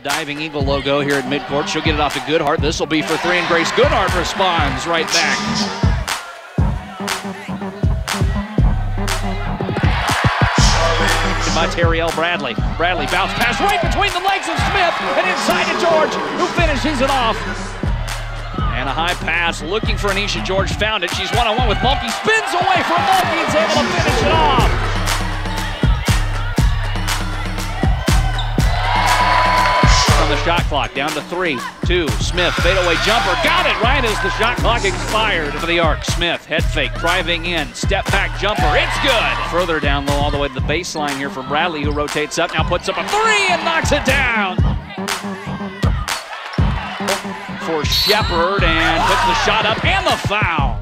diving eagle logo here at midcourt. She'll get it off to Goodhart. This will be for three, and Grace Goodhart responds right back. By Terriell Bradley. Bradley bounce pass right between the legs of Smith and inside to George, who finishes it off. And a high pass looking for Anisha George. Found it. She's one on one with Mulkey. Spins away from Mulkey and is able to the shot clock, down to three, two. Smith, fadeaway jumper. Got it right as the shot clock expired for the arc. Smith, head fake, driving in. Step back jumper. It's good. Further down low, all the way to the baseline here for Bradley, who rotates up. Now puts up a three and knocks it down for Shepard and puts the shot up and the foul.